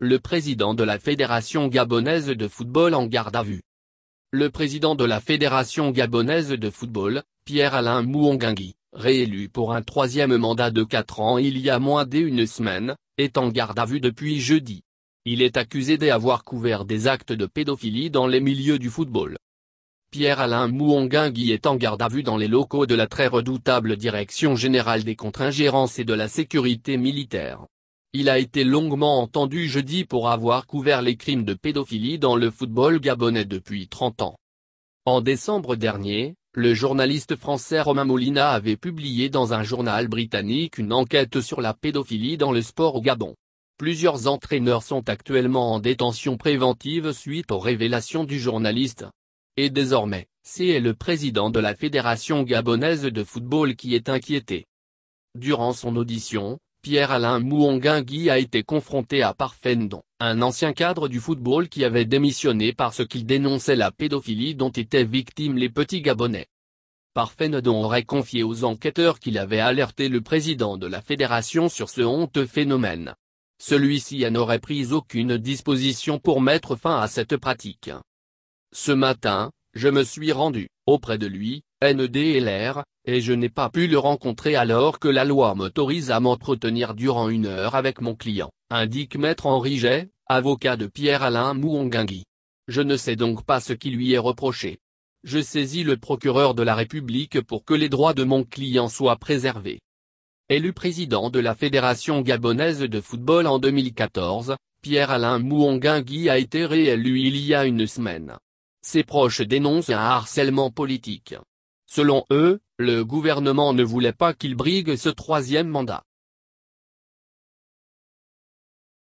le président de la Fédération gabonaise de football en garde à vue. Le président de la Fédération gabonaise de football, Pierre-Alain Mouongangui, réélu pour un troisième mandat de 4 ans il y a moins d'une semaine, est en garde à vue depuis jeudi. Il est accusé d'avoir couvert des actes de pédophilie dans les milieux du football. Pierre-Alain Mouongangui est en garde à vue dans les locaux de la très redoutable Direction Générale des Contre-Ingérences et de la Sécurité Militaire. Il a été longuement entendu jeudi pour avoir couvert les crimes de pédophilie dans le football gabonais depuis 30 ans. En décembre dernier, le journaliste français Romain Molina avait publié dans un journal britannique une enquête sur la pédophilie dans le sport au Gabon. Plusieurs entraîneurs sont actuellement en détention préventive suite aux révélations du journaliste. Et désormais, c'est le président de la Fédération gabonaise de football qui est inquiété. Durant son audition, Pierre-Alain Mouongangui a été confronté à Parfendon, un ancien cadre du football qui avait démissionné parce qu'il dénonçait la pédophilie dont étaient victimes les petits Gabonais. Parfendon aurait confié aux enquêteurs qu'il avait alerté le président de la fédération sur ce honteux phénomène. Celui-ci n'aurait pris aucune disposition pour mettre fin à cette pratique. Ce matin, je me suis rendu, auprès de lui, NDLR, et je n'ai pas pu le rencontrer alors que la loi m'autorise à m'entretenir durant une heure avec mon client, indique maître Henri Jay, avocat de Pierre-Alain Mouongangui. Je ne sais donc pas ce qui lui est reproché. Je saisis le procureur de la République pour que les droits de mon client soient préservés. Élu président de la Fédération gabonaise de football en 2014, Pierre-Alain Mouongangui a été réélu il y a une semaine. Ses proches dénoncent un harcèlement politique. Selon eux, le gouvernement ne voulait pas qu'il brigue ce troisième mandat.